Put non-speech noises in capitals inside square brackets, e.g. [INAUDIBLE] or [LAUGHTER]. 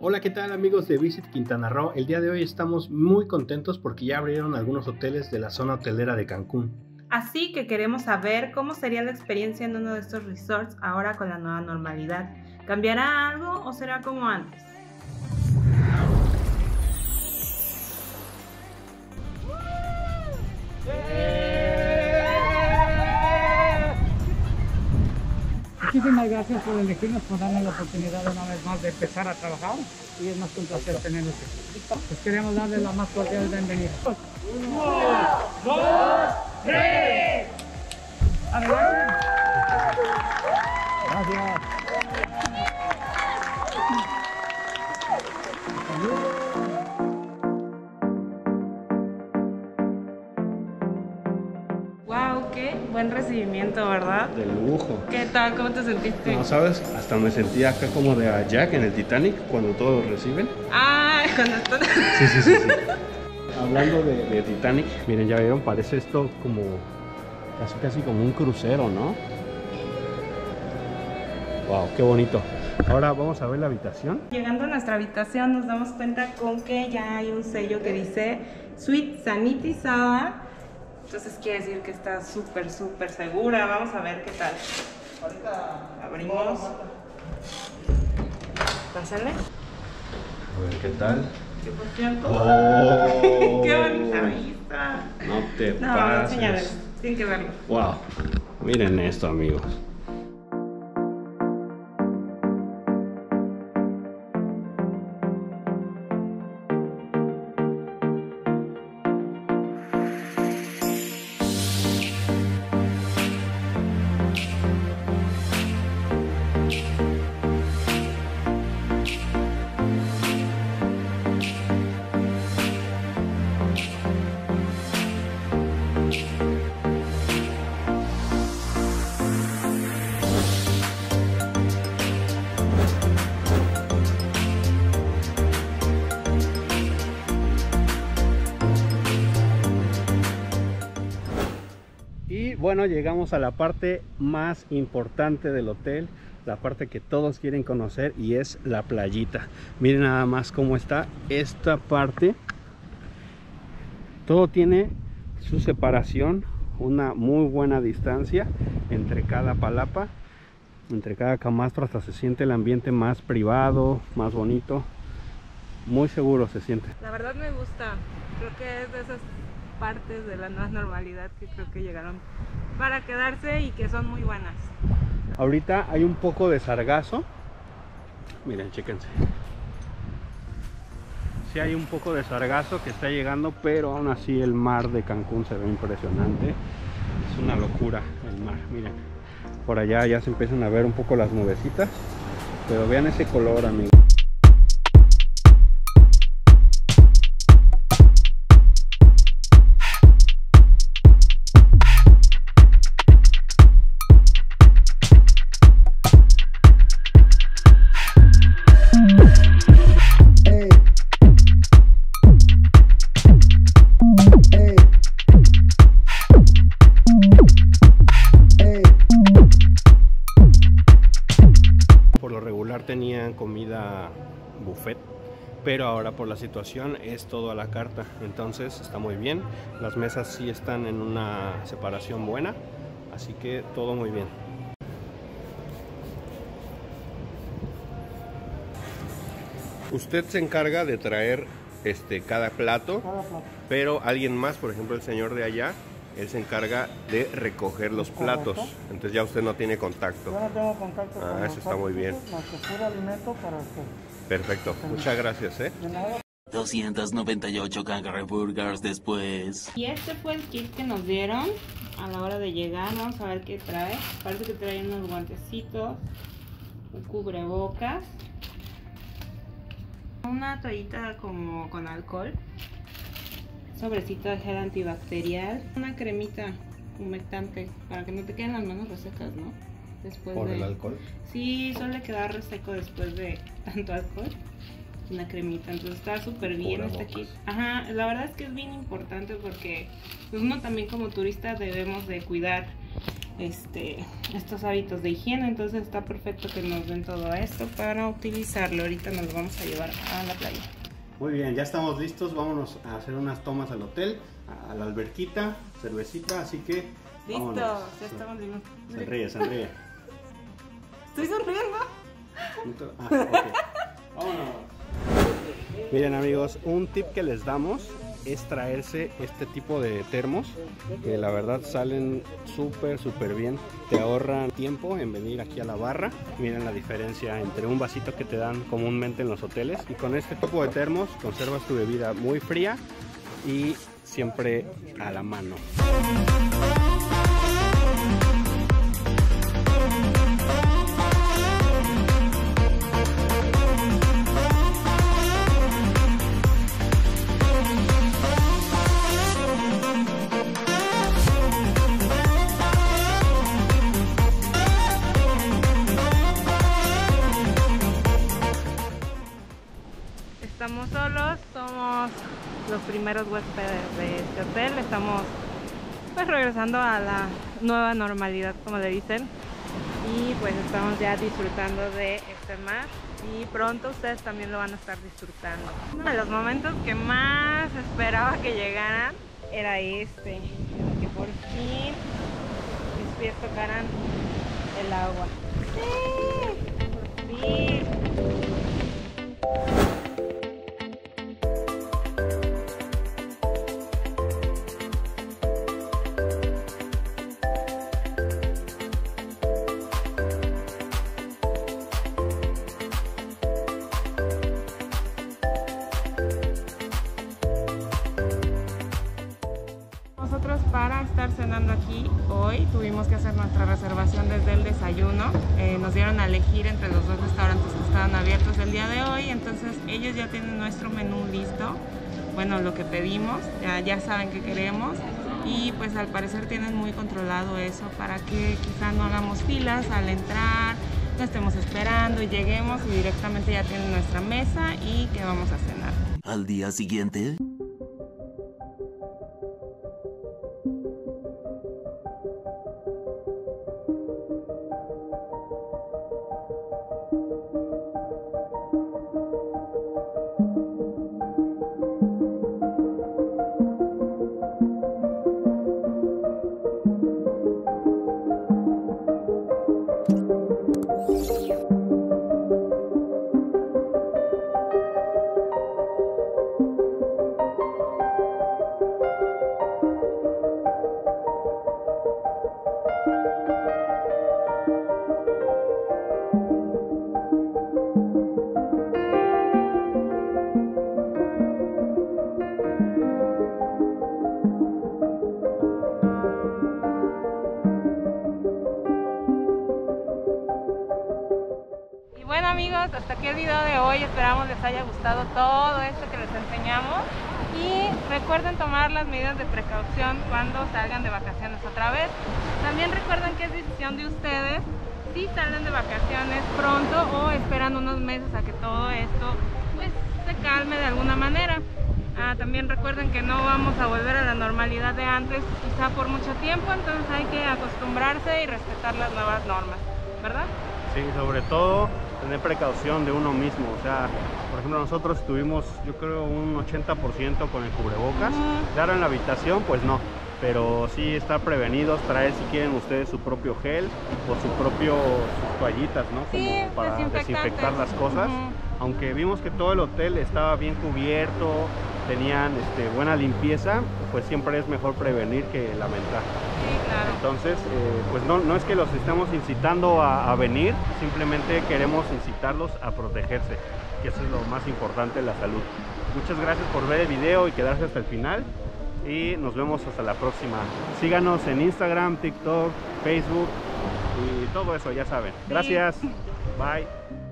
Hola, ¿qué tal amigos de Visit Quintana Roo? El día de hoy estamos muy contentos porque ya abrieron algunos hoteles de la zona hotelera de Cancún. Así que queremos saber cómo sería la experiencia en uno de estos resorts ahora con la nueva normalidad. ¿Cambiará algo o será como antes? Muchísimas gracias por elegirnos, por darnos la oportunidad una vez más de empezar a trabajar y es más que un placer tenerlos aquí. Les queremos darles la más cordial bienvenida. Uno, dos. De lujo. ¿Qué tal? ¿Cómo te sentiste? No, ¿sabes? Hasta me sentía acá como de a Jack en el Titanic cuando todos reciben. Ah, [LAUGHS] cuando están... Sí, sí, sí. sí. Hablando de, de Titanic, miren, ya vieron, parece esto como casi casi como un crucero, ¿no? Wow, qué bonito. Ahora vamos a ver la habitación. Llegando a nuestra habitación nos damos cuenta con que ya hay un sello que dice Suite sanitizada. Entonces quiere decir que está súper, súper segura. Vamos a ver qué tal. Abrimos. Pásale. A ver qué tal. ¿Qué por cierto? Oh. [LAUGHS] ¡Qué bonita vista! No te No, pases. señores, tienen que verlo. Wow. Miren esto, amigos. Bueno, llegamos a la parte más importante del hotel, la parte que todos quieren conocer y es la playita. Miren nada más cómo está esta parte. Todo tiene su separación, una muy buena distancia entre cada palapa, entre cada camastro, hasta se siente el ambiente más privado, más bonito. Muy seguro se siente. La verdad me gusta. Creo que es de esas partes de la nueva normalidad que creo que llegaron para quedarse y que son muy buenas. Ahorita hay un poco de sargazo. Miren, chéquense. Sí hay un poco de sargazo que está llegando, pero aún así el mar de Cancún se ve impresionante. Es una locura el mar, miren. Por allá ya se empiezan a ver un poco las nubecitas, pero vean ese color, amigos. Comida buffet, pero ahora por la situación es todo a la carta, entonces está muy bien. Las mesas sí están en una separación buena, así que todo muy bien. Usted se encarga de traer este cada plato, Cada plato. pero alguien más, por ejemplo el señor de allá, él se encarga de recoger los platos. Correcto. Entonces ya usted no tiene contacto. Yo no tengo contacto Ah, con eso está muy bien. otros, Más que puro alimento para usted. Perfecto. Muchas gracias, ¿eh? De nada. 298 Kangaroo Burgers después. Y este fue el kit que nos dieron a la hora de llegar. Vamos a ver qué trae. Parece que trae unos guantecitos, un cubrebocas, una toallita como con alcohol, sobrecito de gel antibacterial, una cremita humectante para que no te queden las manos resecas, ¿no? Después Por de... el alcohol. Sí, suele quedar reseco después de [LAUGHS] tanto alcohol. Una cremita, entonces está súper bien este kit. Ajá, la verdad es que es bien importante porque pues uno también como turista debemos de cuidar este, estos hábitos de higiene. Entonces está perfecto que nos den todo esto para utilizarlo. Ahorita nos lo vamos a llevar a la playa. Muy bien, ya estamos listos. Vámonos a hacer unas tomas al hotel, a la alberquita, cervecita, así que. Listo, vámonos. ya estamos listos. Sonríe, sonríe. Estoy sonriendo. Ah. Vámonos. Miren amigos, un tip que les damos es traerse este tipo de termos que la verdad salen súper súper bien. Te ahorran tiempo en venir aquí a la barra. Miren la diferencia entre un vasito que te dan comúnmente en los hoteles. Y con este tipo de termos conservas tu bebida muy fría y siempre a la mano primeros huéspedes de este hotel, estamos pues regresando a la nueva normalidad como le dicen y pues estamos ya disfrutando de este mar y pronto ustedes también lo van a estar disfrutando. Uno de los momentos que más esperaba que llegaran era este, que por fin mis pies tocaran el agua. ¡Sí! Cenando aquí hoy tuvimos que hacer nuestra reservación desde el desayuno. Eh, nos dieron a elegir entre los dos restaurantes que estaban abiertos el día de hoy, entonces ellos ya tienen nuestro menú listo. Bueno, lo que pedimos, ya, ya saben que queremos y pues al parecer tienen muy controlado eso para que quizá no hagamos filas al entrar, no estemos esperando y lleguemos y directamente ya tienen nuestra mesa y que vamos a cenar. Al día siguiente... bueno amigos, hasta aquí el video de hoy. Esperamos les haya gustado todo esto que les enseñamos. Y recuerden tomar las medidas de precaución cuando salgan de vacaciones otra vez. También recuerden que es decisión de ustedes si salen de vacaciones pronto o esperan unos meses a que todo esto pues, se calme de alguna manera. Ah, también recuerden que no vamos a volver a la normalidad de antes, quizá por mucho tiempo, entonces hay que acostumbrarse y respetar las nuevas normas, ¿verdad? Sí, sobre todo tener precaución de uno mismo. O sea, por ejemplo, nosotros tuvimos, yo creo, un 80% con el cubrebocas. Claro, en la habitación, pues no. Pero sí estar prevenidos, traer si quieren ustedes su propio gel o su propio sus toallitas, ¿no? Sí, Como para desinfectar las cosas. Aunque vimos que todo el hotel estaba bien cubierto, tenían este, buena limpieza, pues siempre es mejor prevenir que lamentar. Sí, claro. Entonces, eh, pues no, no es que los estemos incitando a, a venir, simplemente queremos incitarlos a protegerse, que eso es lo más importante, la salud. Muchas gracias por ver el video y quedarse hasta el final y nos vemos hasta la próxima. Síganos en Instagram, TikTok, Facebook y todo eso, ya saben. Gracias. Bye.